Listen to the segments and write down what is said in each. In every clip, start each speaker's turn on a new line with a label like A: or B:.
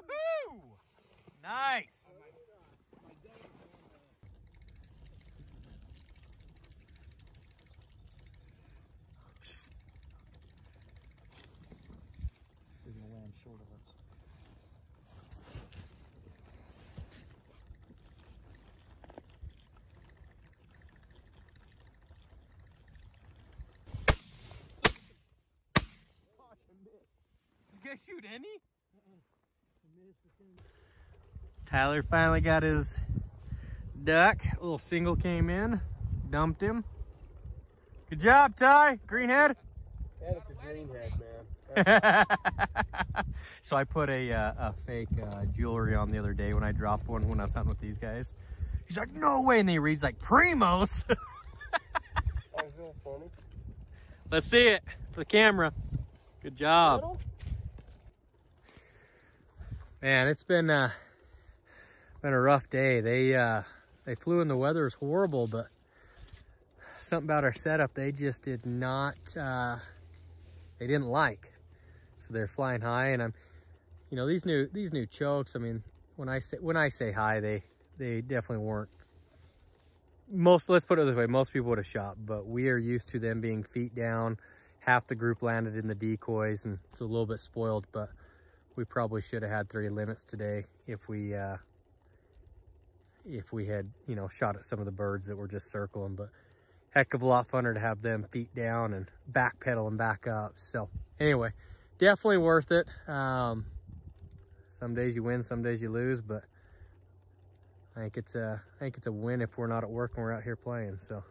A: Woohoo! Nice. They're gonna land short of us. Did you guys shoot any? Tyler finally got his duck. A little single came in, dumped him. Good job, Ty. Greenhead.
B: Yeah, it's a greenhead, man.
A: so I put a, uh, a fake uh, jewelry on the other day when I dropped one when I was hunting with these guys. He's like, no way. And then he reads like Primos.
B: That was real funny.
A: Let's see it for the camera. Good job. Man, it's been uh, been a rough day. They uh, they flew and the weather was horrible, but something about our setup they just did not uh, they didn't like. So they're flying high, and I'm, you know, these new these new chokes. I mean, when I say when I say high, they they definitely weren't. Most let's put it this way: most people would have shot, but we are used to them being feet down. Half the group landed in the decoys, and it's a little bit spoiled, but we probably should have had three limits today if we uh, if we had you know shot at some of the birds that were just circling. But heck of a lot funner to have them feet down and back and back up. So anyway, definitely worth it. Um, some days you win, some days you lose, but I think it's a I think it's a win if we're not at work and we're out here playing. So.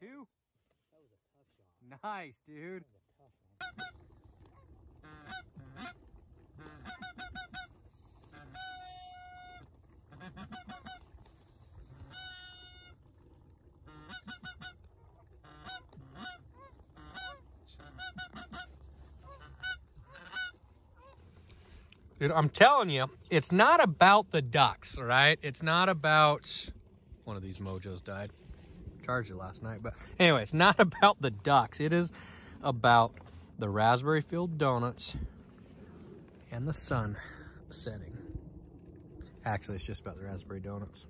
A: Two.
C: That was a tough shot.
A: Nice, dude.
C: That was a tough one.
A: Dude, I'm telling you, it's not about the ducks, all right? It's not about one of these mojos died. Charged it last night, but anyway, it's not about the ducks. It is about the raspberry filled donuts and the sun setting. Actually, it's just about the raspberry donuts.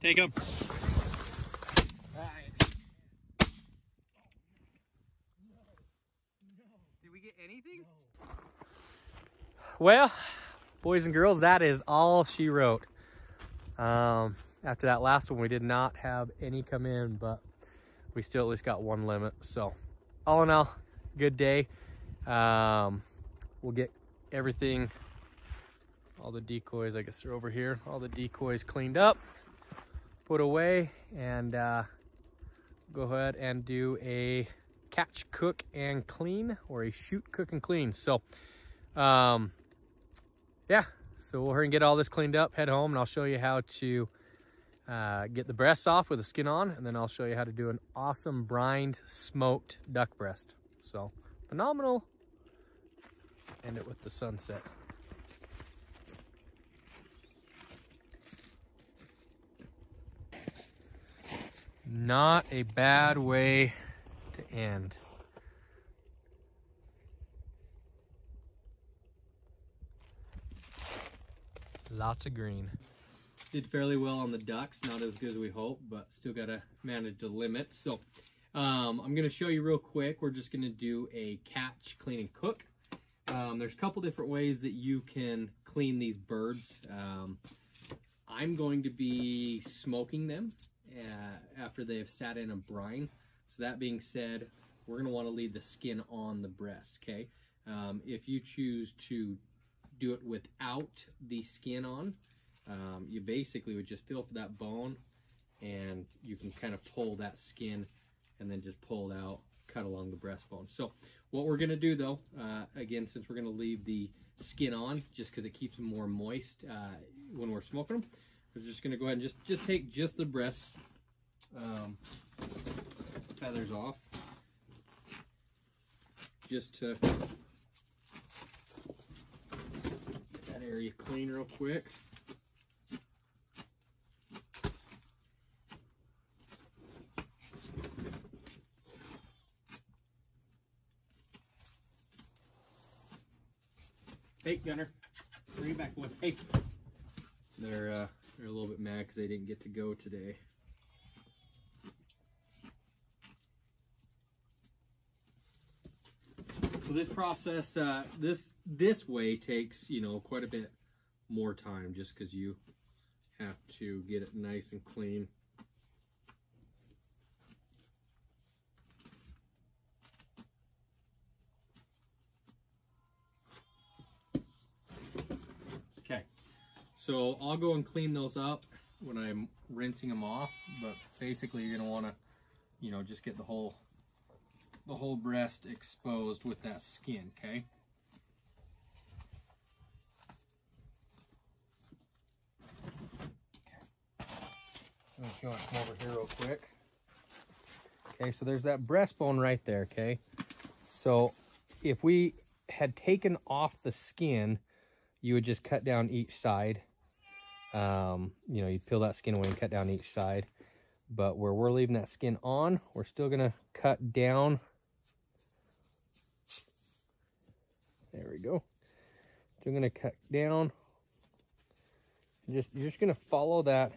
A: Take them. Did we get anything? Well, boys and girls, that is all she wrote. Um, after that last one, we did not have any come in, but we still at least got one limit. So, all in all, good day. Um, we'll get everything, all the decoys, I guess they're over here, all the decoys cleaned up, put away, and uh, go ahead and do a catch, cook, and clean, or a shoot, cook, and clean. So, um, yeah, so we'll hurry and get all this cleaned up, head home, and I'll show you how to uh, get the breasts off with the skin on, and then I'll show you how to do an awesome brined smoked duck breast. So, phenomenal. End it with the sunset. Not a bad way to end. Lots of green. Did fairly well on the ducks, not as good as we hoped, but still gotta manage the limit. So um, I'm gonna show you real quick. We're just gonna do a catch, clean, and cook. Um, there's a couple different ways that you can clean these birds. Um, I'm going to be smoking them uh, after they have sat in a brine. So that being said, we're gonna wanna leave the skin on the breast, okay? Um, if you choose to do it without the skin on, um, you basically would just feel for that bone and you can kind of pull that skin and then just pull it out, cut along the breastbone. So what we're gonna do though, uh, again, since we're gonna leave the skin on just because it keeps them more moist uh, when we're smoking them, we're just gonna go ahead and just, just take just the breast um, feathers off just to get that area clean real quick. Hey, Gunner, bring it back, boy. Hey. They're uh, they're a little bit mad because they didn't get to go today. This process, uh, this this way takes you know quite a bit more time, just because you have to get it nice and clean. Okay, so I'll go and clean those up when I'm rinsing them off, but basically you're gonna wanna, you know, just get the whole, the whole breast exposed with that skin, okay? So if you want to come over here real quick. Okay, so there's that breastbone right there, okay? So if we had taken off the skin, you would just cut down each side. Um, you know, you peel that skin away and cut down each side. But where we're leaving that skin on, we're still gonna cut down. There we go. So I'm gonna cut down. Just you're just gonna follow that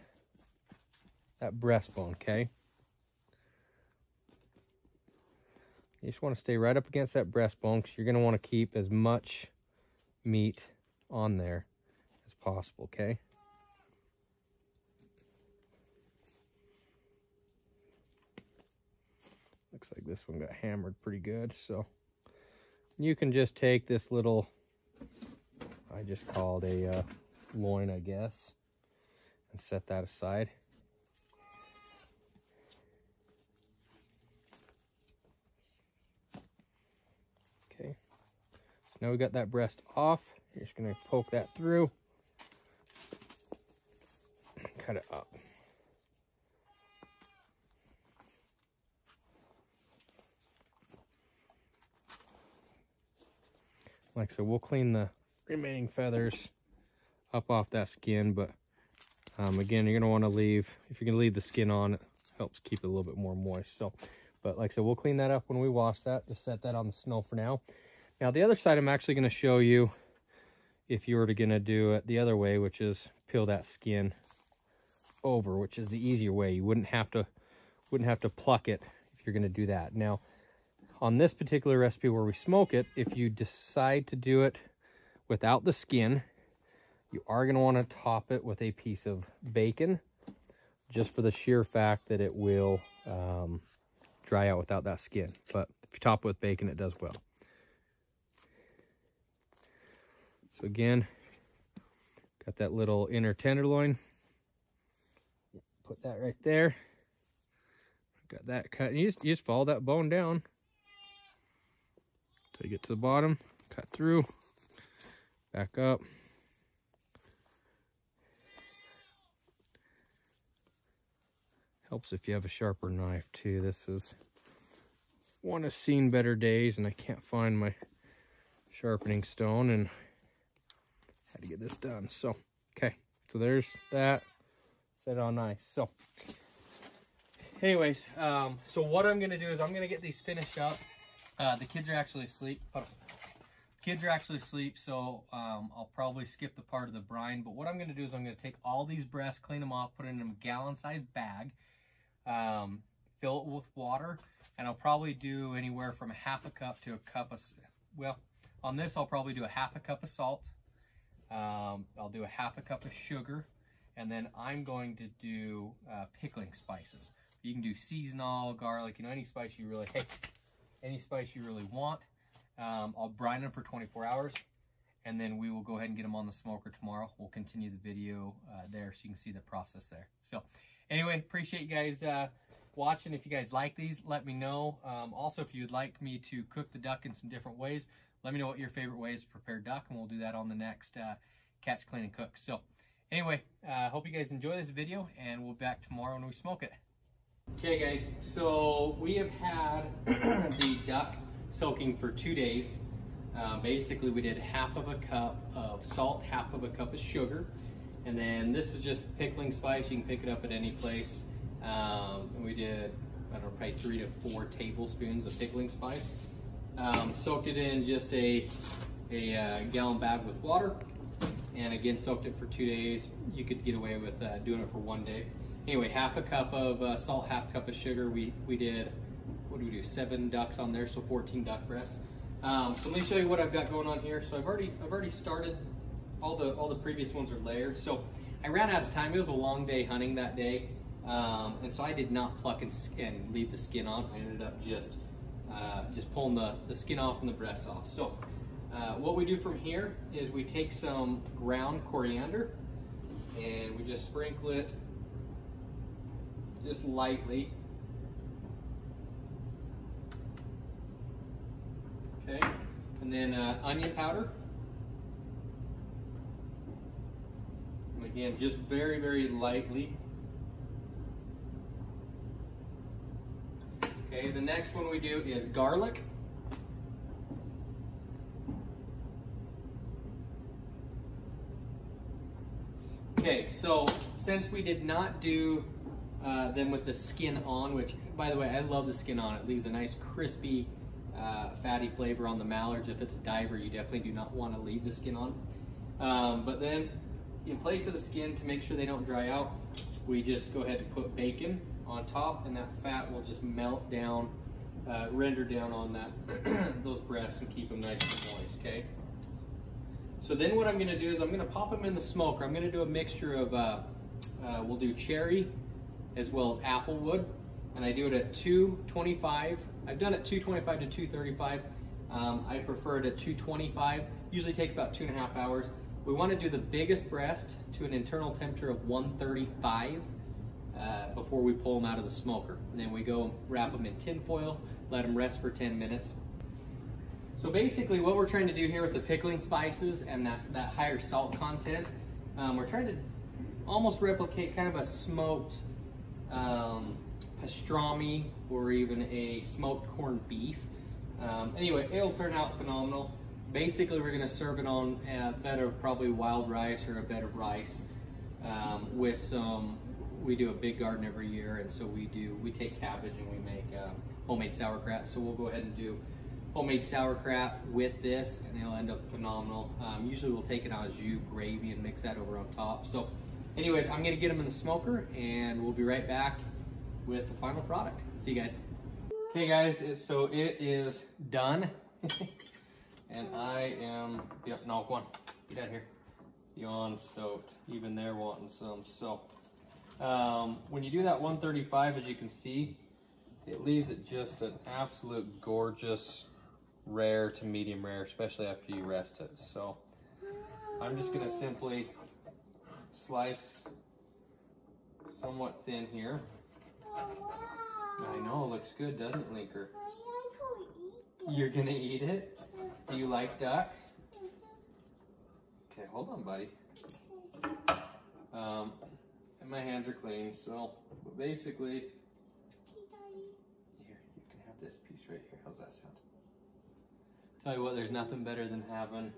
A: that breastbone, okay? You just want to stay right up against that breastbone because you're going to want to keep as much meat on there as possible, okay? Looks like this one got hammered pretty good, so you can just take this little, I just called a uh, loin, I guess, and set that aside. Okay, so now we got that breast off. You're just gonna poke that through, cut it up. Like said, we'll clean the remaining feathers up off that skin, but um, again, you're gonna wanna leave, if you're gonna leave the skin on, it helps keep it a little bit more moist. So, but like I said, we'll clean that up when we wash that, just set that on the snow for now. Now the other side, I'm actually gonna show you if you were to gonna do it the other way, which is peel that skin over, which is the easier way. You wouldn't have to, wouldn't have to pluck it if you're gonna do that. Now, on this particular recipe where we smoke it, if you decide to do it without the skin, you are going to want to top it with a piece of bacon, just for the sheer fact that it will um, dry out without that skin. But if you top it with bacon, it does well. So again, got that little inner tenderloin. Put that right there. Got that cut. You just, you just follow that bone down till you get to the bottom. Cut through. Back up. Helps if you have a sharper knife too. This is one has seen better days and I can't find my sharpening stone and had to get this done. So, okay. So there's that. Set on nice. So, anyways, um, so what I'm to do is I'm to get these finished up. Uh, the kids are actually asleep. Kids are actually asleep, so um, I'll probably skip the part of the brine. But what I'm going to do is I'm going to take all these breasts, clean them off, put it in a gallon-sized bag, um, fill it with water, and I'll probably do anywhere from half a cup to a cup of, well, on this I'll probably do a half a cup of salt. Um, I'll do a half a cup of sugar, and then I'm going to do uh, pickling spices. You can do seasonal, garlic, you know, any spice you really, hey, any spice you really want. Um, I'll brine them for 24 hours and then we will go ahead and get them on the smoker tomorrow. We'll continue the video uh, there so you can see the process there. So anyway, appreciate you guys uh, watching. If you guys like these, let me know. Um, also, if you'd like me to cook the duck in some different ways, let me know what your favorite ways to prepare duck and we'll do that on the next uh, Catch, Clean, and Cook. So anyway, uh, hope you guys enjoy this video and we'll be back tomorrow when we smoke it. Okay guys, so we have had the duck soaking for two days. Uh, basically, we did half of a cup of salt, half of a cup of sugar, and then this is just pickling spice. You can pick it up at any place. Um, and we did, I don't know, probably three to four tablespoons of pickling spice. Um, soaked it in just a, a uh, gallon bag with water, and again, soaked it for two days. You could get away with uh, doing it for one day. Anyway, half a cup of uh, salt, half cup of sugar. We, we did, what do we do, seven ducks on there, so 14 duck breasts. Um, so let me show you what I've got going on here. So I've already I've already started. All the all the previous ones are layered. So I ran out of time. It was a long day hunting that day, um, and so I did not pluck and, and leave the skin on. I ended up just uh, just pulling the, the skin off and the breasts off. So uh, what we do from here is we take some ground coriander and we just sprinkle it just lightly Okay, and then uh, onion powder. And again, just very, very lightly. Okay, the next one we do is garlic. Okay, so since we did not do uh, them with the skin on, which by the way, I love the skin on. It leaves a nice crispy uh, fatty flavor on the mallards. If it's a diver, you definitely do not want to leave the skin on. Um, but then in place of the skin, to make sure they don't dry out, we just go ahead and put bacon on top and that fat will just melt down, uh, render down on that those breasts and keep them nice and moist, okay? So then what I'm gonna do is I'm gonna pop them in the smoker. I'm gonna do a mixture of, uh, uh, we'll do cherry as well as applewood and I do it at 225. I've done it 225 to 235. Um, I prefer it at 225. Usually takes about two and a half hours. We want to do the biggest breast to an internal temperature of 135 uh, before we pull them out of the smoker. And then we go wrap them in tin foil, let them rest for 10 minutes. So basically what we're trying to do here with the pickling spices and that, that higher salt content, um, we're trying to almost replicate kind of a smoked um, pastrami or even a smoked corned beef. Um, anyway, it'll turn out phenomenal. Basically, we're gonna serve it on a bed of probably wild rice or a bed of rice um, with some, we do a big garden every year and so we do, we take cabbage and we make uh, homemade sauerkraut. So we'll go ahead and do homemade sauerkraut with this and it'll end up phenomenal. Um, usually we'll take it on au jus gravy and mix that over on top. So anyways, I'm gonna get them in the smoker and we'll be right back with the final product. See you guys. Okay guys, so it is done. and I am, yep, no, go on, get out of here. Beyond stoked, even they're wanting some. So um, when you do that 135, as you can see, it leaves it just an absolute gorgeous rare to medium rare, especially after you rest it. So I'm just gonna simply slice somewhat thin here. I know, it looks good, doesn't it, Linker? You're gonna eat it? Do you like duck? Okay, hold on, buddy. Um, and my hands are clean, so basically, here, you can have this piece right here. How's that sound? Tell you what, there's nothing better than having,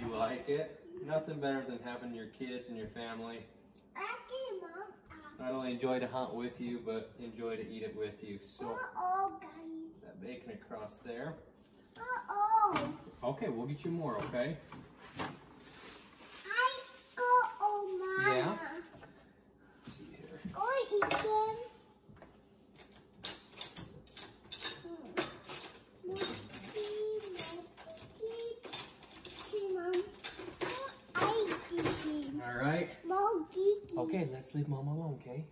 A: you like it? Nothing better than having your kids and your family not only enjoy to hunt with you, but enjoy to eat it with you. So that bacon across there.
D: Uh-oh.
A: Okay, we'll get you more, okay?
D: I oh mama.
A: Yeah? Let's see here.
D: Oh, eat them.
A: All right. Okay, let's leave mom alone, okay?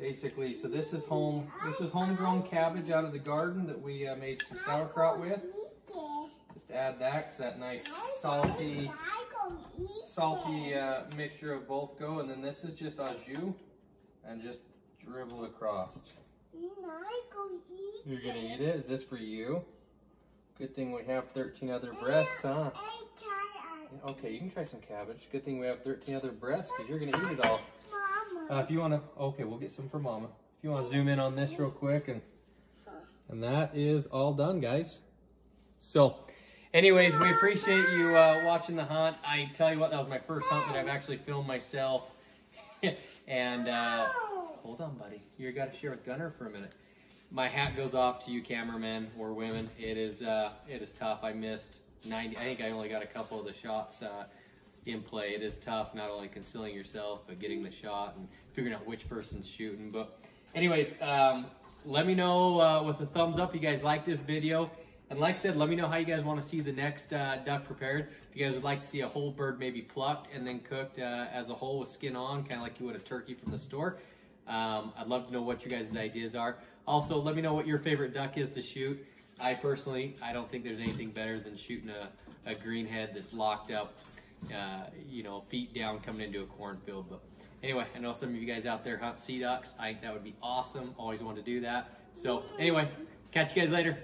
A: basically, so this is home, this is homegrown cabbage out of the garden that we uh, made some sauerkraut with. Just add that, cause that nice salty, salty uh, mixture of both go. And then this is just au jus and just dribble across. You're gonna eat it? Is this for you? Good thing we have 13 other breasts, huh? Okay, you can try some cabbage. Good thing we have 13 other breasts because you're gonna eat it all. Uh, if you wanna, okay, we'll get some for mama. If you wanna zoom in on this real quick and, and that is all done, guys. So, anyways, we appreciate you uh, watching the hunt. I tell you what, that was my first hunt that I've actually filmed myself. and, uh, hold on, buddy. You gotta share with Gunner for a minute. My hat goes off to you cameramen or women. It is, uh, it is tough. I missed 90, I think I only got a couple of the shots, uh, in play. It is tough, not only concealing yourself, but getting the shot and figuring out which person's shooting. But anyways, um, let me know uh, with a thumbs up if you guys like this video. And like I said, let me know how you guys want to see the next uh, duck prepared. If you guys would like to see a whole bird maybe plucked and then cooked uh, as a whole with skin on, kind of like you would a turkey from the store. Um, I'd love to know what you guys' ideas are. Also, let me know what your favorite duck is to shoot. I personally, I don't think there's anything better than shooting a, a greenhead that's locked up uh, you know, feet down coming into a cornfield. But anyway, I know some of you guys out there hunt sea ducks. I think that would be awesome. Always wanted to do that. So anyway, catch you guys later.